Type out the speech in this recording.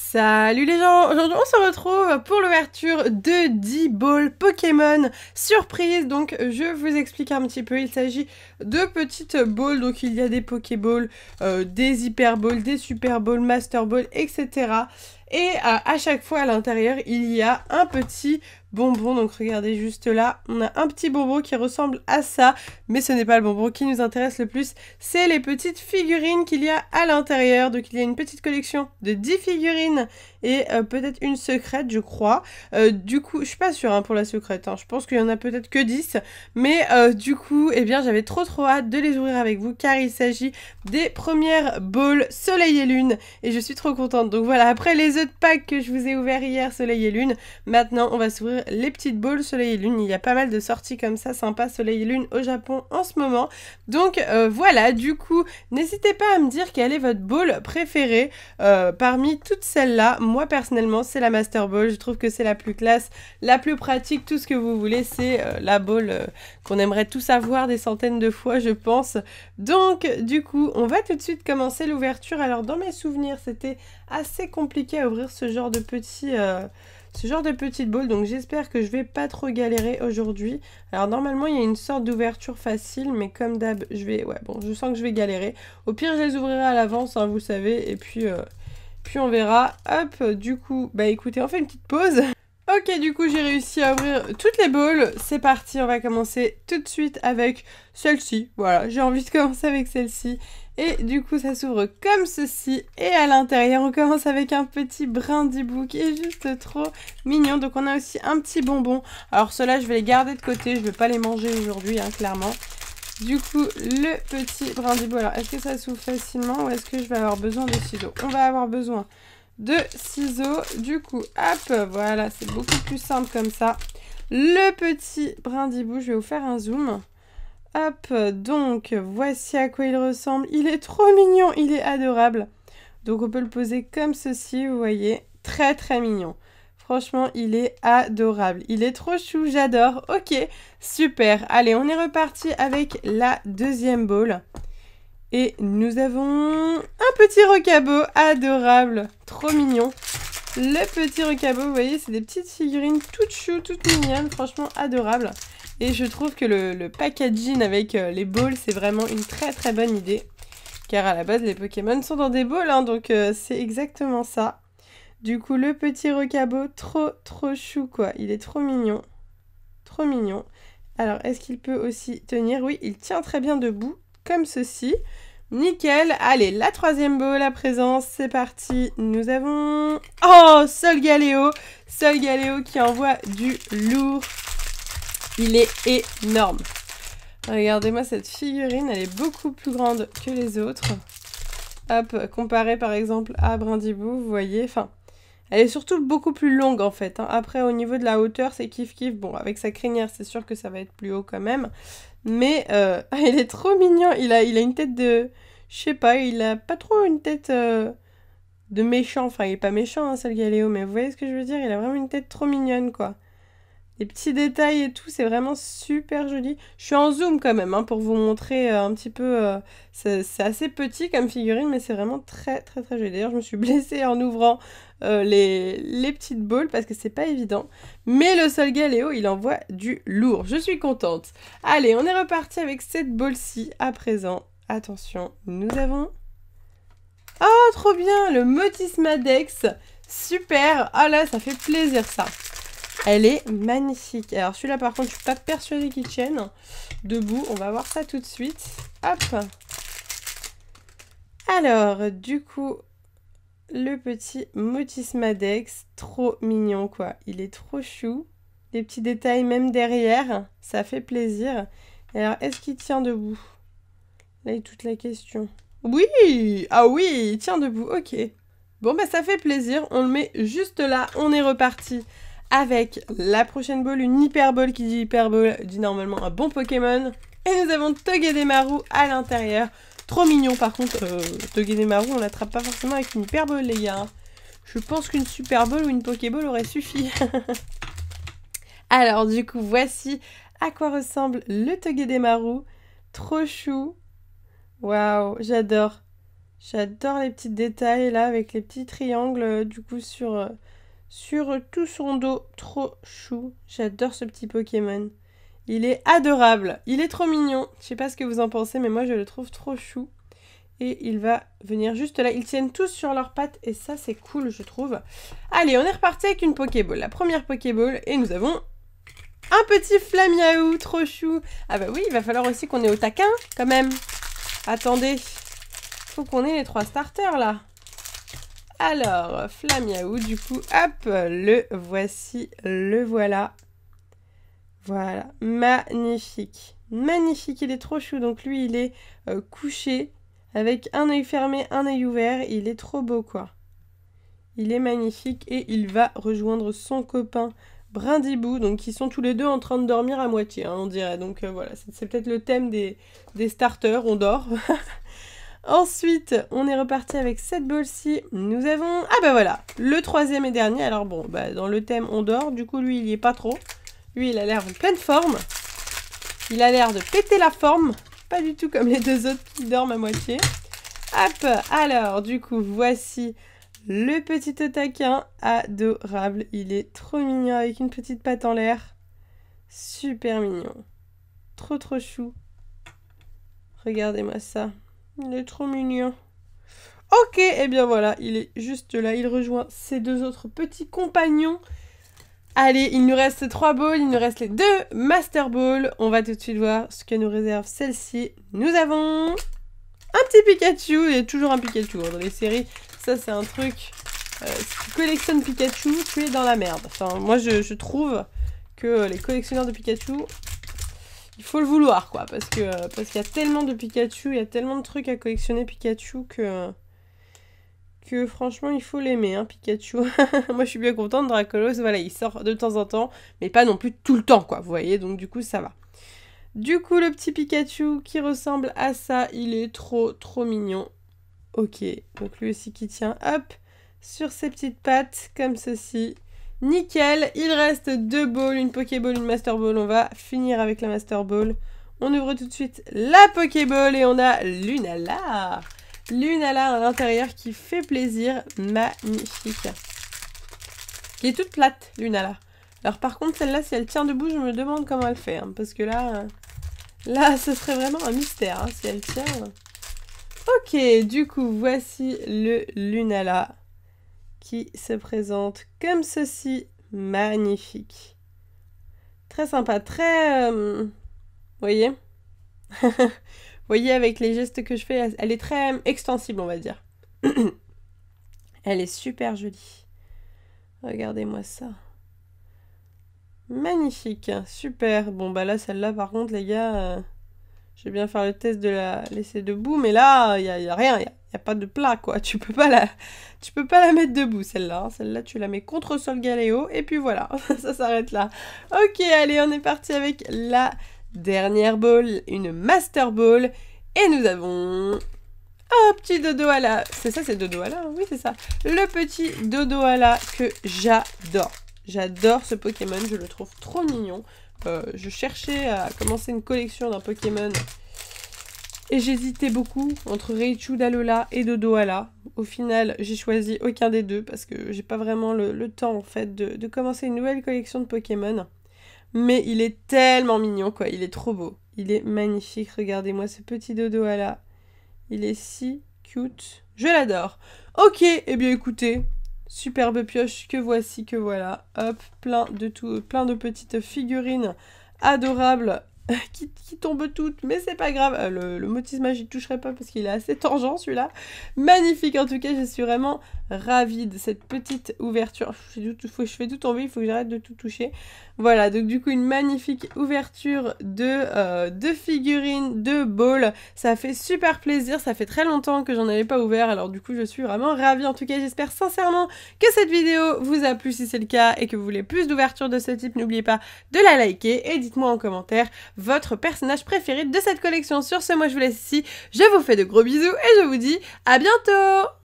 Salut les gens, aujourd'hui on se retrouve pour l'ouverture de 10 balls Pokémon surprise. Donc je vous explique un petit peu, il s'agit de petites balls, donc il y a des Pokéballs, euh, des Hyper Balls, des Super Balls, Master Balls, etc. Et euh, à chaque fois à l'intérieur il y a un petit bonbon. Donc regardez juste là, on a un petit bonbon qui ressemble à ça, mais ce n'est pas le bonbon qui nous intéresse le plus, c'est les petites figurines qu'il y a à l'intérieur. Donc il y a une petite collection de 10 figurines et euh, peut-être une secrète, je crois. Euh, du coup, je suis pas sûre hein, pour la secrète, hein. je pense qu'il y en a peut-être que 10, mais euh, du coup, eh bien j'avais trop trop hâte de les ouvrir avec vous car il s'agit des premières balls Soleil et Lune et je suis trop contente. Donc voilà, après les autres packs que je vous ai ouverts hier Soleil et Lune, maintenant on va s'ouvrir les petites balls Soleil et Lune. Il y a pas mal de sorties comme ça, sympa Soleil et Lune au Japon en ce moment. Donc euh, voilà, du coup, n'hésitez pas à me dire quelle est votre ball préférée euh, parmi toutes celles-là. Moi personnellement, c'est la Master Ball. Je trouve que c'est la plus classe, la plus pratique, tout ce que vous voulez. C'est euh, la ball qu'on aimerait tous avoir des centaines de fois, je pense. Donc du coup, on va tout de suite commencer l'ouverture. Alors dans mes souvenirs, c'était assez compliqué à ouvrir ce genre de petits ce genre de petite boule. Donc j'espère que je vais pas trop galérer aujourd'hui. Alors normalement il y a une sorte d'ouverture facile, mais comme d'hab, je vais, ouais bon, je sens que je vais galérer. Au pire je les ouvrirai à l'avance, hein, vous savez, et puis, euh, puis on verra. Hop, du coup, bah écoutez, on fait une petite pause. Ok, du coup, j'ai réussi à ouvrir toutes les balles. C'est parti, on va commencer tout de suite avec celle-ci. Voilà, j'ai envie de commencer avec celle-ci. Et du coup, ça s'ouvre comme ceci. Et à l'intérieur, on commence avec un petit brindibou qui est juste trop mignon. Donc, on a aussi un petit bonbon. Alors, ceux-là, je vais les garder de côté. Je ne vais pas les manger aujourd'hui, hein, clairement. Du coup, le petit brindibou. Alors, est-ce que ça s'ouvre facilement ou est-ce que je vais avoir besoin de ciseaux? On va avoir besoin de ciseaux. Du coup, hop, voilà, c'est beaucoup plus simple comme ça. Le petit brindibou, je vais vous faire un zoom. Hop, donc voici à quoi il ressemble. Il est trop mignon, il est adorable. Donc on peut le poser comme ceci, vous voyez. Très très mignon. Franchement, il est adorable. Il est trop chou, j'adore. Ok, super. Allez, on est reparti avec la deuxième bowl. Et nous avons un petit recabo adorable, trop mignon. Le petit recabo, vous voyez, c'est des petites figurines toutes chou, toutes mignonnes, franchement adorables. Et je trouve que le, packaging avec euh, les balls, c'est vraiment une très très bonne idée. Car à la base, les Pokémon sont dans des balls, hein, donc euh, c'est exactement ça. Du coup, le petit recabo, trop trop chou quoi. Il est trop mignon. Trop mignon. Alors, est-ce qu'il peut aussi tenir? Oui, il tient très bien debout comme ceci. Nickel. Allez, la troisième bowl à présent, c'est parti. Nous avons... Oh, Sol Galéo. Sol Galéo qui envoie du lourd. Il est énorme. Regardez-moi cette figurine, elle est beaucoup plus grande que les autres. Hop, comparé par exemple à Brindibou, vous voyez, enfin... Elle est surtout beaucoup plus longue en fait. Hein. Après, au niveau de la hauteur, c'est kiff kiff. Bon, avec sa crinière, c'est sûr que ça va être plus haut quand même. Mais euh, il est trop mignon. Il a, il a une tête de... Je sais pas, il a pas trop une tête euh, de méchant. Enfin, il est pas méchant, hein, ça Galéo. Mais vous voyez ce que je veux dire? Il a vraiment une tête trop mignonne, quoi. Les petits détails et tout, c'est vraiment super joli. Je suis en zoom quand même, hein, pour vous montrer euh, un petit peu... c'est assez petit comme figurine, mais c'est vraiment très très très joli. D'ailleurs, je me suis blessée en ouvrant euh, les, petites balles parce que c'est pas évident. Mais le sol Galéo, il envoie du lourd. Je suis contente. Allez, on est reparti avec cette balle-ci à présent. Attention, nous avons... Oh, trop bien Le Motismadex. Super Ah là, ça fait plaisir ça. Elle est magnifique. Alors celui-là, par contre, je suis pas persuadée qu'il tienne. Debout, on va voir ça tout de suite. Hop alors, du coup, le petit Motismadex, trop mignon quoi. Il est trop chou. Des petits détails même derrière, ça fait plaisir. alors, est-ce qu'il tient debout? Là est toute la question. Oui Ah oui, il tient debout, ok. Bon bah ça fait plaisir, on le met juste là, on est reparti avec la prochaine ball, une hyper ball qui dit hyper ball, dit normalement un bon Pokémon. Et nous avons Togedemaru à l'intérieur. Trop mignon par contre, euh, Marou, on l'attrape pas forcément avec une hyperbole les gars. Je pense qu'une Super Bowl ou une Pokéball aurait suffi. Alors du coup, voici à quoi ressemble le Togedemaru. Trop chou. Waouh, j'adore. J'adore les petits détails là avec les petits triangles euh, du coup sur, euh, sur tout son dos. Trop chou. J'adore ce petit Pokémon. Il est adorable. Il est trop mignon. Je sais pas ce que vous en pensez mais moi je le trouve trop chou. Et il va venir juste là. Ils tiennent tous sur leurs pattes et ça c'est cool je trouve. Allez on est reparti avec une Pokéball. La première Pokéball et nous avons un petit Flamiaou, trop chou. Ah bah oui, il va falloir aussi qu'on ait au taquin, quand même. Attendez, faut qu'on ait les trois starters, là. Alors, Flamiaou, du coup, hop, le voici, le voilà. Voilà, magnifique. Magnifique, il est trop chou. Donc lui, il est euh, couché avec un œil fermé, un œil ouvert. Il est trop beau, quoi. Il est magnifique et il va rejoindre son copain Brindibou, donc ils sont tous les deux en train de dormir à moitié, hein, on dirait. Donc euh, voilà, c'est peut-être le thème des, des starters, on dort. Ensuite, on est reparti avec cette boule-ci. Nous avons... Ah bah voilà, le troisième et dernier. Alors bon, bah, dans le thème on dort, du coup lui il y est pas trop. Lui il a l'air en pleine forme. Il a l'air de péter la forme. Pas du tout comme les deux autres qui dorment à moitié. Hop, alors du coup voici le petit taquin, adorable. Il est trop mignon avec une petite patte en l'air. Super mignon. Trop trop chou. Regardez-moi ça. Il est trop mignon. Ok, et eh bien voilà, il est juste là. Il rejoint ses deux autres petits compagnons. Allez, il nous reste trois balls, il nous reste les deux Master Balls. On va tout de suite voir ce que nous réserve celle-ci. Nous avons un petit Pikachu. Il y a toujours un Pikachu hein, dans les séries ça c'est un truc. Euh, si tu collectionnes Pikachu, tu es dans la merde. Enfin, moi je, trouve que les collectionneurs de Pikachu, il faut le vouloir quoi. Parce que parce qu'il y a tellement de Pikachu, il y a tellement de trucs à collectionner Pikachu que. Que franchement il faut l'aimer, hein, Pikachu. moi je suis bien contente, Dracolos, voilà, il sort de temps en temps, mais pas non plus tout le temps quoi, vous voyez, donc du coup ça va. Du coup, le petit Pikachu qui ressemble à ça, il est trop trop mignon. Ok, donc lui aussi qui tient, hop, sur ses petites pattes, comme ceci. Nickel, il reste deux balls, une Pokéball, une Master Ball. On va finir avec la Master Ball. On ouvre tout de suite la Pokéball et on a Lunala. Lunala à l'intérieur qui fait plaisir, magnifique. Qui est toute plate, Lunala. Alors par contre, celle-là, si elle tient debout, je me demande comment elle fait. Hein, parce que là, là, ce serait vraiment un mystère hein, si elle tient. Ok, du coup, voici le Lunala qui se présente comme ceci. Magnifique. Très sympa, très... Euh, voyez voyez avec les gestes que je fais, elle est très extensible, on va dire. elle est super jolie. Regardez-moi ça. Magnifique, super. Bon bah là, celle-là par contre, les gars... Euh, je vais bien faire le test de la laisser debout, mais là, il n'y a, a, rien, il n'y a, pas de plat, quoi. Tu peux pas la, tu peux pas la mettre debout, celle-là. Hein. Celle-là, tu la mets contre sol galéo, et puis voilà, ça s'arrête là. Ok, allez, on est parti avec la dernière ball, une Master Ball, et nous avons... Un petit dodo à la... C'est ça, c'est dodo à la Oui, c'est ça. Le petit dodo à la que j'adore. J'adore ce Pokémon, je le trouve trop mignon. Euh, je cherchais à commencer une collection d'un Pokémon et j'hésitais beaucoup entre Raichu d'Alola et Dodoala. Au final, j'ai choisi aucun des deux parce que j'ai pas vraiment le, temps en fait de, commencer une nouvelle collection de Pokémon. Mais il est tellement mignon quoi, il est trop beau. Il est magnifique, regardez-moi ce petit Dodoala. Il est si cute. Je l'adore. Ok, et eh bien écoutez, Superbe pioche que voici, que voilà. Hop, plein de tout, plein de petites figurines adorables qui, tombent toutes, mais c'est pas grave. Euh, le, le motisme magique toucherait pas parce qu'il est assez tangent celui-là. Magnifique en tout cas, je suis vraiment ravie de cette petite ouverture. Je fais, je fais tout il faut que j'arrête de tout toucher. Voilà, donc du coup une magnifique ouverture de, euh, de figurines, de balls. Ça fait super plaisir, ça fait très longtemps que j'en avais pas ouvert, alors du coup je suis vraiment ravie. En tout cas j'espère sincèrement que cette vidéo vous a plu si c'est le cas et que vous voulez plus d'ouvertures de ce type. N'oubliez pas de la liker et dites-moi en commentaire votre personnage préféré de cette collection. Sur ce, moi je vous laisse ici, je vous fais de gros bisous et je vous dis à bientôt